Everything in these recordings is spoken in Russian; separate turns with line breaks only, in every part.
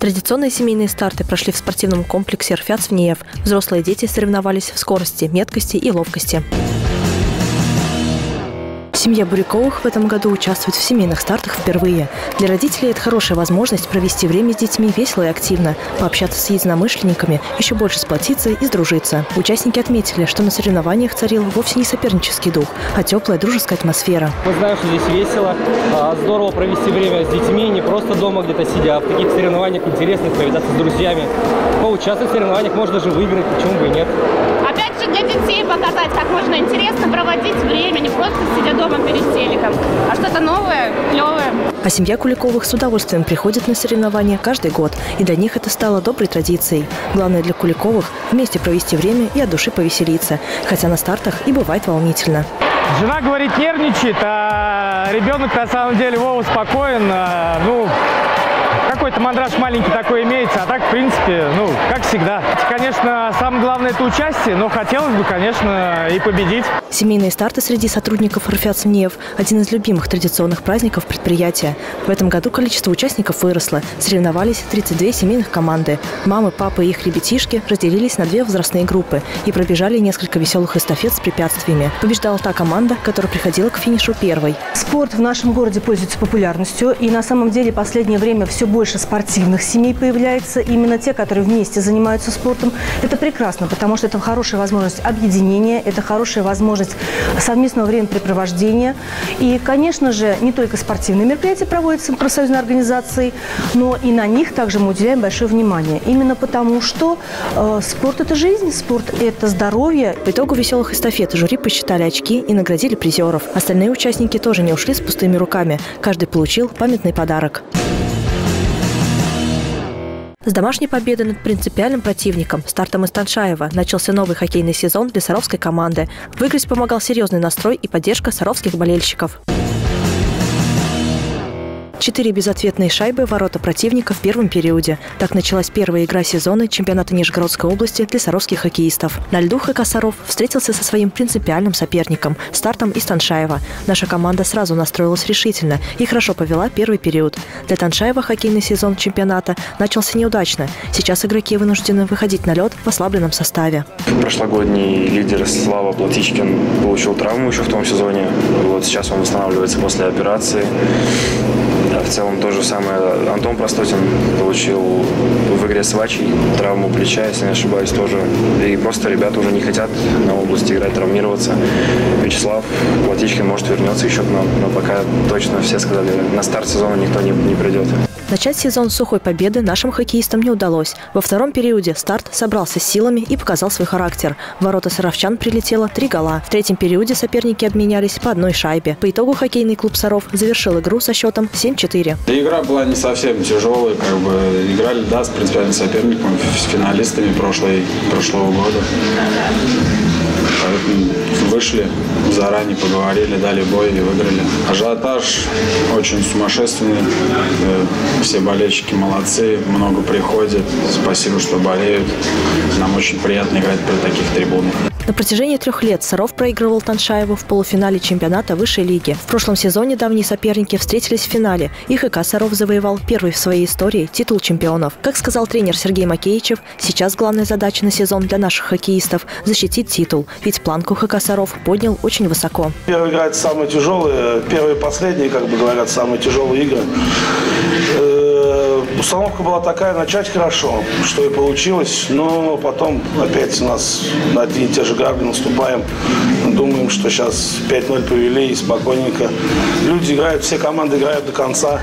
Традиционные семейные старты прошли в спортивном комплексе «Рфят» в НИЕВ. Взрослые дети соревновались в скорости, меткости и ловкости. Семья Буряковых в этом году участвует в семейных стартах впервые. Для родителей это хорошая возможность провести время с детьми весело и активно, пообщаться с единомышленниками, еще больше сплотиться и сдружиться. Участники отметили, что на соревнованиях царил вовсе не сопернический дух, а теплая дружеская атмосфера.
Мы знаем, что здесь весело, а, здорово провести время с детьми, не просто дома где-то сидя, а в каких-то соревнованиях интересных, повидаться с друзьями. Поучаствовать в соревнованиях можно же выиграть, почему бы и нет.
Опять же, для детей показать, как можно интересно проводить время, не просто сидя дома перед телеком, а что-то новое, клевое.
А семья Куликовых с удовольствием приходит на соревнования каждый год, и для них это стало доброй традицией. Главное для Куликовых – вместе провести время и от души повеселиться, хотя на стартах и бывает волнительно.
Жена говорит, нервничает, а ребенок на самом деле Вова спокоен. А, ну, какой-то мандраж маленький такой имеется, а так, в принципе, ну, как всегда. Конечно, самое главное – это участие, но хотелось бы, конечно, и победить.
Семейные старты среди сотрудников РФЯ ЦМНЕВ – один из любимых традиционных праздников предприятия. В этом году количество участников выросло. Соревновались 32 семейных команды. Мамы, папы и их ребятишки разделились на две возрастные группы и пробежали несколько веселых эстафет с препятствиями. Побеждала та команда, которая приходила к финишу первой.
Спорт в нашем городе пользуется популярностью, и на самом деле последнее время все больше спортивных семей появляется, именно те, которые вместе занимаются спортом. Это прекрасно, потому что это хорошая возможность объединения, это хорошая возможность совместного времяпрепровождения. И, конечно же, не только спортивные мероприятия проводятся профсоюзной организацией, но и на них также мы уделяем большое внимание. Именно потому, что э, спорт – это жизнь, спорт – это здоровье.
По итогу веселых эстафет жюри посчитали очки и наградили призеров. Остальные участники тоже не ушли с пустыми руками. Каждый получил памятный подарок. С домашней победы над принципиальным противником, стартом из Таншаева, начался новый хоккейный сезон для саровской команды. Выиграть помогал серьезный настрой и поддержка саровских болельщиков. Четыре безответные шайбы ворота противника в первом периоде. Так началась первая игра сезона чемпионата Нижегородской области для саровских хоккеистов. На льду ХК Саров встретился со своим принципиальным соперником – стартом из Таншаева. Наша команда сразу настроилась решительно и хорошо повела первый период. Для Таншаева хоккейный сезон чемпионата начался неудачно. Сейчас игроки вынуждены выходить на лед в ослабленном составе.
Прошлогодний лидер Слава Платичкин получил травму еще в том сезоне. Вот сейчас он восстанавливается после операции. В целом то же самое Антон Простотин получил в игре с Вачей травму плеча, если не ошибаюсь, тоже. И просто ребята уже не хотят на области играть, травмироваться. Вячеслав Платичкин может вернется еще к нам, но пока точно все сказали, на старт сезона никто не, не придет.
Начать сезон с сухой победы нашим хоккеистам не удалось. Во втором периоде старт собрался с силами и показал свой характер. В ворота саровчан прилетело три гола. В третьем периоде соперники обменялись по одной шайбе. По итогу хоккейный клуб «Саров» завершил игру со счетом 7-4.
Игра была не совсем тяжелой. Как бы играли, да, с принципиальным соперником, с финалистами прошлой, прошлого года. Вышли, заранее поговорили, дали бой и выиграли. Ажиотаж очень сумасшедший. Э, все болельщики молодцы, много приходят. Спасибо, что болеют. Нам очень приятно играть при таких трибунах.
На протяжении трех лет Саров проигрывал Таншаеву в полуфинале чемпионата высшей лиги. В прошлом сезоне давние соперники встретились в финале. И ХК Саров завоевал первый в своей истории титул чемпионов. Как сказал тренер Сергей Макеичев, сейчас главная задача на сезон для наших хоккеистов – защитить титул. Ведь планку ХК Саров поднял очень высоко.
Первый играет самые тяжелые, первые и последние, как бы говорят, самые тяжелые игры. Установка была такая, начать хорошо, что и получилось, но потом опять у нас на одни и те же грабли наступаем. Думаем, что сейчас 5-0 повели и спокойненько. Люди играют, все команды играют до конца.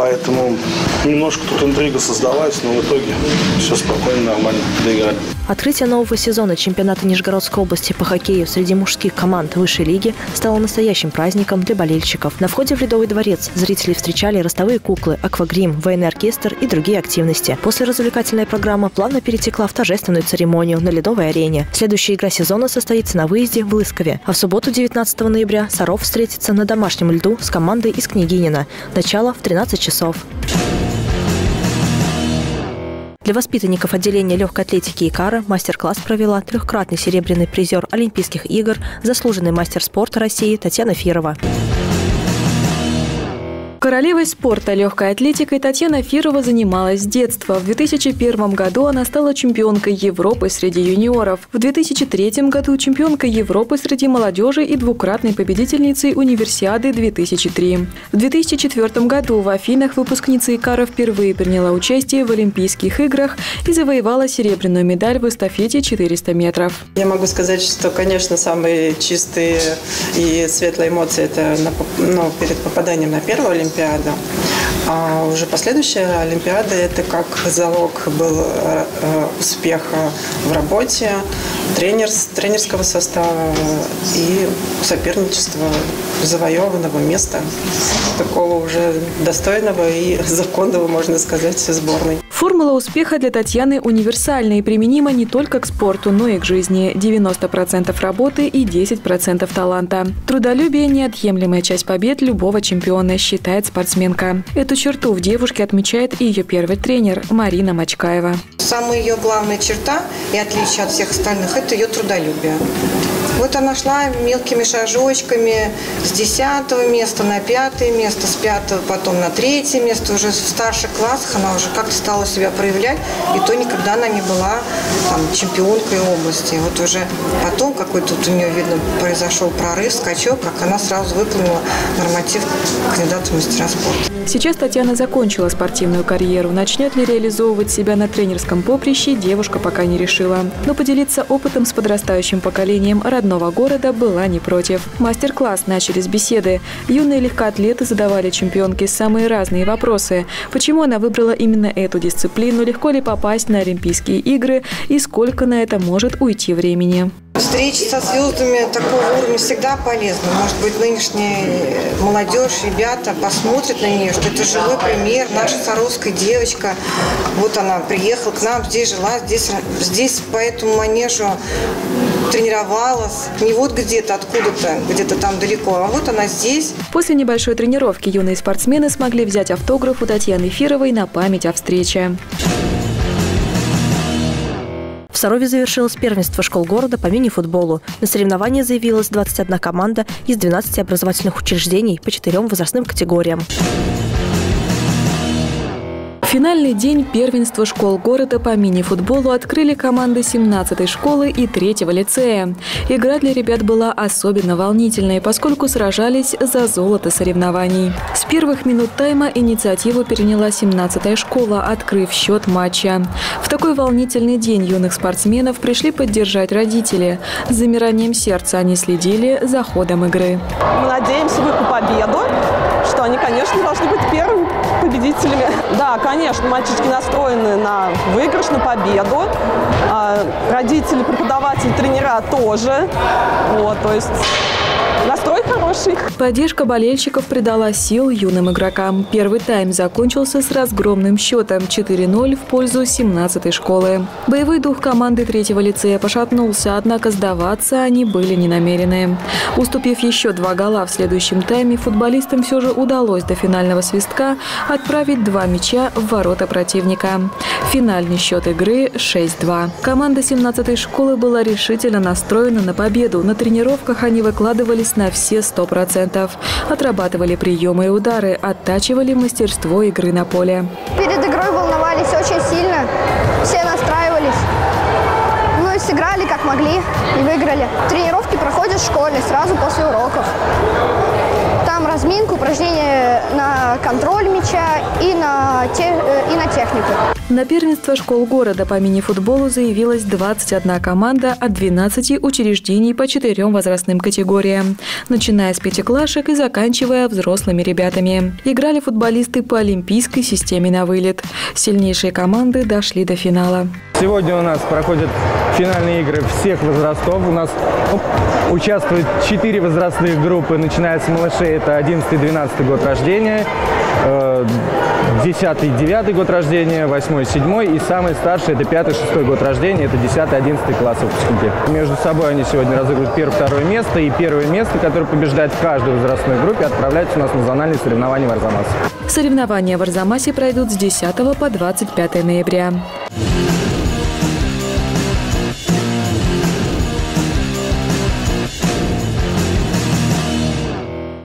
Поэтому немножко тут интрига создалась, но в итоге все спокойно, нормально доиграли.
Открытие нового сезона чемпионата Нижегородской области по хоккею среди мужских команд высшей лиги стало настоящим праздником для болельщиков. На входе в Ледовый дворец зрители встречали ростовые куклы, аквагрим, военный оркестр и другие активности. После развлекательная программа плавно перетекла в торжественную церемонию на Ледовой арене. Следующая игра сезона состоится на выезде в Лыскове. А в субботу 19 ноября Саров встретится на домашнем льду с командой из Княгинина. Начало в 13 часов. Для воспитанников отделения легкой атлетики «Икара» мастер-класс провела трехкратный серебряный призер Олимпийских игр, заслуженный мастер спорта России Татьяна Фирова.
Королевой спорта легкой атлетикой Татьяна Фирова занималась с детства. В 2001 году она стала чемпионкой Европы среди юниоров. В 2003 году чемпионкой Европы среди молодежи и двукратной победительницей Универсиады 2003. В 2004 году в Афинах выпускница Икара впервые приняла участие в Олимпийских играх и завоевала серебряную медаль в эстафете 400 метров.
Я могу сказать, что, конечно, самые чистые и светлые эмоции – это ну, перед попаданием на первую Олимпиаду Олимпиада. А уже последующая Олимпиада – это как залог был э, э, успеха в работе, тренер, тренерского состава и соперничества завоеванного места, такого уже достойного и законного, можно сказать, сборной.
Формула успеха для Татьяны универсальна и применима не только к спорту, но и к жизни. 90% работы и 10% таланта. Трудолюбие – неотъемлемая часть побед любого чемпиона, считает спортсменка. Эту черту в девушке отмечает и ее первый тренер Марина Мачкаева.
Самая ее главная черта и отличие от всех остальных – это ее трудолюбие. Вот она шла мелкими шажочками с 10 места на пятое место, с пятого потом на третье место. Уже в старших классах она уже как-то стала себя проявлять, и то никогда она не была там, чемпионкой области. Вот уже потом какой-то у нее, видно, произошел прорыв, скачок, как она сразу выполнила норматив кандидата в мастера спорта.
Сейчас Татьяна закончила спортивную карьеру. Начнет ли реализовывать себя на тренерском поприще, девушка пока не решила. Но поделиться опытом с подрастающим поколением родного родного города была не против. Мастер-класс начали с беседы. Юные легкоатлеты задавали чемпионке самые разные вопросы. Почему она выбрала именно эту дисциплину, легко ли попасть на Олимпийские игры и сколько на это может уйти времени.
Встречи со звездами такого уровня всегда полезны. Может быть, нынешняя молодежь, ребята посмотрят на нее, что это живой пример, наша саровская девочка. Вот она приехала к нам, здесь жила, здесь, здесь по этому манежу тренировалась. Не вот где-то, откуда-то, где-то там далеко, а вот она здесь.
После небольшой тренировки юные спортсмены смогли взять автограф у Татьяны Эфировой на память о встрече.
В Сарове завершилось первенство школ города по мини-футболу. На соревнования заявилась 21 команда из 12 образовательных учреждений по четырем возрастным категориям.
Финальный день первенства школ города по мини-футболу открыли команды 17-й школы и 3-го лицея. Игра для ребят была особенно волнительной, поскольку сражались за золото соревнований. С первых минут тайма инициативу переняла 17-я школа, открыв счет матча. В такой волнительный день юных спортсменов пришли поддержать родители. С замиранием сердца они следили за ходом игры.
Мы надеемся в их победу, что они, конечно, должны быть первыми победителями. Да, конечно, мальчишки настроены на выигрыш, на победу. А, родители, преподаватели, тренера тоже. Вот, то есть настрой хороший.
Поддержка болельщиков придала сил юным игрокам. Первый тайм закончился с разгромным счетом 4-0 в пользу 17-й школы. Боевой дух команды третьего лицея пошатнулся, однако сдаваться они были не намерены. Уступив еще два гола в следующем тайме, футболистам все же удалось до финального свистка отправить два мяча в ворота противника. Финальный счет игры 6-2. Команда 17-й школы была решительно настроена на победу. На тренировках они выкладывались на все 100%. Отрабатывали приемы и удары, оттачивали мастерство игры на поле.
Перед игрой волновались очень сильно, все настраивались. Ну и сыграли как могли и выиграли. Тренировки проходят в школе сразу после уроков. Там разминку, упражнения на контроль мяча и на, те, э, и на технику.
На первенство школ города по мини-футболу заявилась 21 команда от 12 учреждений по четырем возрастным категориям, начиная с пятиклашек и заканчивая взрослыми ребятами. Играли футболисты по олимпийской системе на вылет. Сильнейшие команды дошли до финала.
Сегодня у нас проходят финальные игры всех возрастов. У нас участвуют четыре возрастных группы, начиная с малышей, это 11-12 год рождения, 10-9 э, год рождения, 8-7 и самый старший это 5-6 год рождения, это 10-11 класс выпускники. Между собой они сегодня разыгрывают первое-второе место и первое место, которое побеждает в каждой возрастной группе, отправляется у нас на зональные соревнования в Арзамас.
Соревнования в Арзамасе пройдут с 10 по 25 ноября.